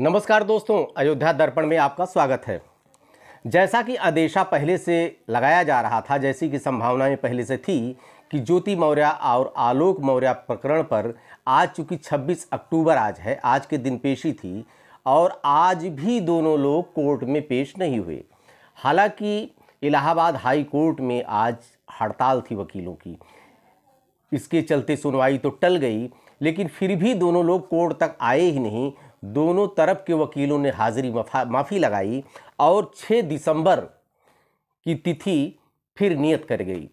नमस्कार दोस्तों, अयोध्या दर्पण में आपका स्वागत है। जैसा कि आदेशा पहले से लगाया जा रहा था, जैसी कि संभावनाएँ पहले से थी कि ज्योति मौर्य और आलोक मौर्य प्रकरण पर आज चूँकि 26 अक्टूबर आज है, आज के दिन पेशी थी और आज भी दोनों लोग कोर्ट में पेश नहीं हुए। हालाँकि इलाहाबाद हाई कोर्ट में आज हड़ताल थी वकीलों की। इसके चलते सुनवाई तो टल गई, लेकिन फिर भी दोनों लोग कोर्ट तक आए ही नहीं। दोनों तरफ़ के वकीलों ने हाजिरी माफ़ी लगाई और 6 दिसंबर की तिथि फिर नियत कर गई।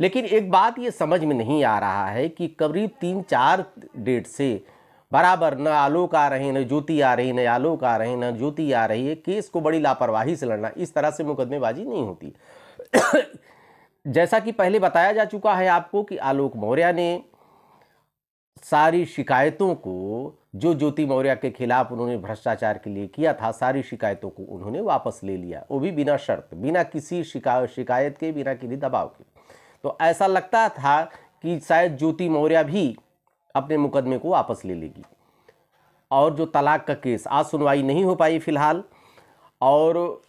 लेकिन एक बात ये समझ में नहीं आ रहा है कि करीब तीन चार डेट से बराबर न आलोक आ रहे न ज्योति आ रही, न आलोक आ रहे, न ज्योति आ रही है। केस को बड़ी लापरवाही से लड़ना इस तरह से मुकदमेबाजी नहीं होती। जैसा कि पहले बताया जा चुका है आपको कि आलोक मौर्य ने सारी शिकायतों को जो ज्योति मौर्य के खिलाफ उन्होंने भ्रष्टाचार के लिए किया था, सारी शिकायतों को उन्होंने वापस ले लिया, वो भी बिना शर्त, बिना किसी शिका, शिकायत के, बिना किसी दबाव के। तो ऐसा लगता था कि शायद ज्योति मौर्य भी अपने मुकदमे को वापस ले लेगी। और जो तलाक का केस, आज सुनवाई नहीं हो पाई फ़िलहाल, और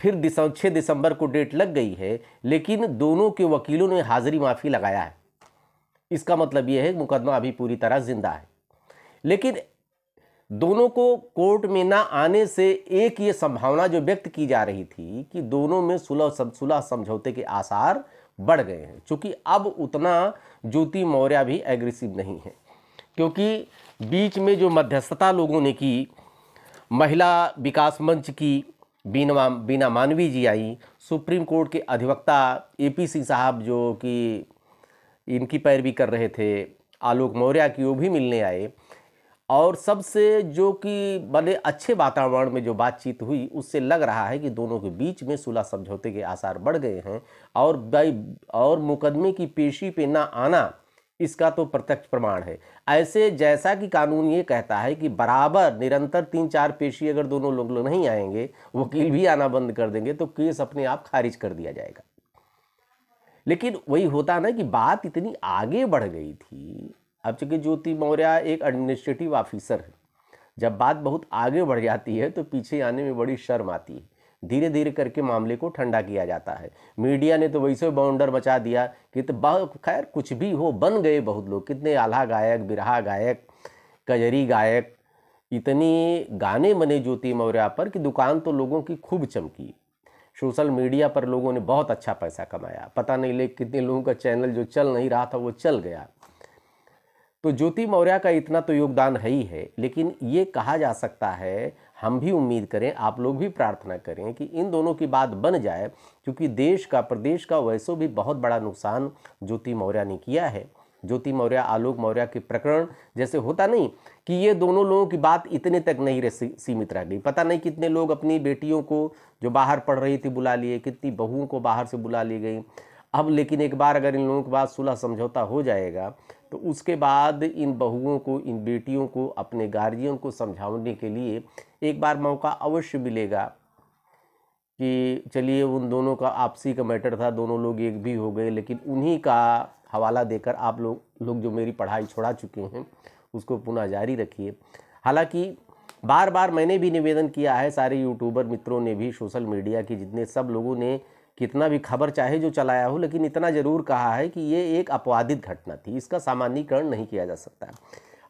फिर दिसंबर छः दिसंबर को डेट लग गई है, लेकिन दोनों के वकीलों ने हाजिरी माफ़ी लगाया है। इसका मतलब ये है, मुकदमा अभी पूरी तरह ज़िंदा है। लेकिन दोनों को कोर्ट में ना आने से एक ये संभावना जो व्यक्त की जा रही थी कि दोनों में सुलह सुलह समझौते के आसार बढ़ गए हैं क्योंकि अब उतना ज्योति मौर्य भी एग्रेसिव नहीं है। क्योंकि बीच में जो मध्यस्थता लोगों ने की, महिला विकास मंच की बीना बीना मानवी जी आई, सुप्रीम कोर्ट के अधिवक्ता एपीसी साहब जो कि इनकी पैरवी कर रहे थे, आलोक मौर्य की वो भी मिलने आए। और सबसे जो कि बड़े अच्छे वातावरण में जो बातचीत हुई, उससे लग रहा है कि दोनों के बीच में सुलह समझौते के आसार बढ़ गए हैं और और मुकदमे की पेशी पे ना आना, इसका तो प्रत्यक्ष प्रमाण है। ऐसे जैसा कि कानून ये कहता है कि बराबर निरंतर तीन चार पेशी अगर दोनों लोग नहीं आएँगे, वकील भी आना बंद कर देंगे तो केस अपने आप खारिज कर दिया जाएगा। लेकिन वही होता ना कि बात इतनी आगे बढ़ गई थी। अब चूँकि ज्योति मौर्य एक एडमिनिस्ट्रेटिव ऑफिसर है, जब बात बहुत आगे बढ़ जाती है तो पीछे आने में बड़ी शर्म आती है। धीरे धीरे करके मामले को ठंडा किया जाता है। मीडिया ने तो वैसे बाउंडर मचा दिया कि तो खैर, कुछ भी हो, बन गए बहुत लोग, कितने आल्हा गायक, बिरहा गायक, कजरी गायक, इतनी गाने बने ज्योति मौर्य पर कि दुकान तो लोगों की खूब चमकी। सोशल मीडिया पर लोगों ने बहुत अच्छा पैसा कमाया। पता नहीं ले कितने लोगों का चैनल जो चल नहीं रहा था वो चल गया। तो ज्योति मौर्य का इतना तो योगदान है ही है, लेकिन ये कहा जा सकता है, हम भी उम्मीद करें, आप लोग भी प्रार्थना करें कि इन दोनों की बात बन जाए, क्योंकि देश का, प्रदेश का वैसो भी बहुत बड़ा नुकसान ज्योति मौर्य ने किया है। ज्योति मौर्य, आलोक मौर्य के प्रकरण जैसे होता नहीं कि ये दोनों लोगों की बात इतने तक नहीं रह सीमित रह गई। पता नहीं कितने लोग अपनी बेटियों को जो बाहर पढ़ रही थी बुला लिए, कितनी बहुओं को बाहर से बुला ली गई। अब लेकिन एक बार अगर इन लोगों के बाद सुलह समझौता हो जाएगा तो उसके बाद इन बहुओं को, इन बेटियों को, अपने गार्जियन को समझाने के लिए एक बार मौका अवश्य मिलेगा कि चलिए उन दोनों का आपसी का मैटर था, दोनों लोग एक भी हो गए, लेकिन उन्हीं का हवाला देकर आप लोग लोग जो मेरी पढ़ाई छोड़ा चुके हैं उसको पुनः जारी रखिए। हालाँकि बार बार मैंने भी निवेदन किया है सारे यूट्यूबर मित्रों ने भी सोशल मीडिया की जितने सब लोगों ने कितना भी खबर चाहे जो चलाया हो लेकिन इतना ज़रूर कहा है कि ये एक अपवादित घटना थी। इसका सामान्यकरण नहीं किया जा सकता। है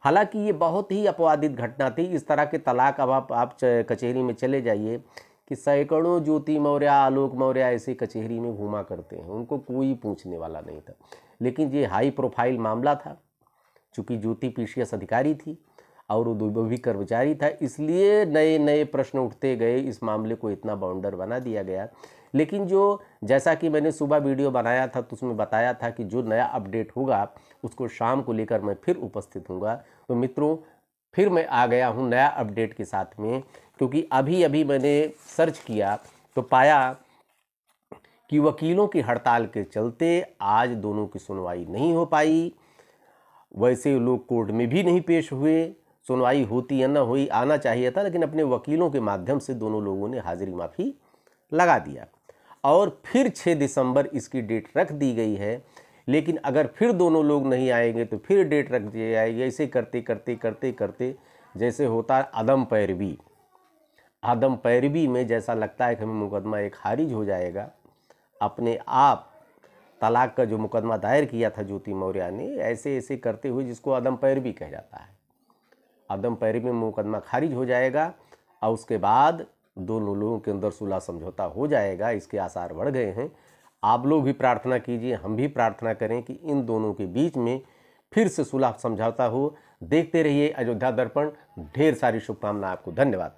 हालाँकि ये बहुत ही अपवादित घटना थी। इस तरह के तलाक अब आप, आप कचहरी में चले जाइए कि सैकड़ों ज्योति मौर्य आलोक मौर्य ऐसे कचहरी में घूमा करते हैं। उनको कोई पूछने वाला नहीं था। लेकिन ये हाई प्रोफ़ाइल मामला था। चूँकि ज्योति पीसीएस अधिकारी थी और वो भी कर्मचारी था, इसलिए नए नए प्रश्न उठते गए। इस मामले को इतना बाउंडर बना दिया गया। लेकिन जो जैसा कि मैंने सुबह वीडियो बनाया था तो उसमें बताया था कि जो नया अपडेट होगा, उसको शाम को लेकर मैं फिर उपस्थित हूँगा तो मित्रों, फिर मैं आ गया हूँ नया अपडेट के साथ में, क्योंकि अभी अभी मैंने सर्च किया तो पाया कि वकीलों की हड़ताल के चलते आज दोनों की सुनवाई नहीं हो पाई। वैसे लोग कोर्ट में भी नहीं पेश हुए। सुनवाई होती या ना हुई, आना चाहिए था, लेकिन अपने वकीलों के माध्यम से दोनों लोगों ने हाजिरी माफ़ी लगा दिया। और फिर 6 दिसंबर इसकी डेट रख दी गई है। लेकिन अगर फिर दोनों लोग नहीं आएँगे तो फिर डेट रख दी जाएगी। ऐसे करते करते करते करते जैसे होता है अदम पैरवी। आदम पैरवी में जैसा लगता है कि हमें मुकदमा एक खारिज हो जाएगा। अपने आप तलाक का जो मुकदमा दायर किया था ज्योति मौर्य ने, ऐसे ऐसे करते हुए जिसको अदम पैरवी कहा जाता है। अदम पैरवी में मुकदमा खारिज हो जाएगा और उसके बाद दोनों लोगों के अंदर सुलह समझौता हो जाएगा, इसके आसार बढ़ गए हैं। आप लोग भी प्रार्थना कीजिए, हम भी प्रार्थना करें कि इन दोनों के बीच में फिर से सुलह समझौता हो। देखते रहिए अयोध्या दर्पण। ढेर सारी शुभकामना आपको, धन्यवाद।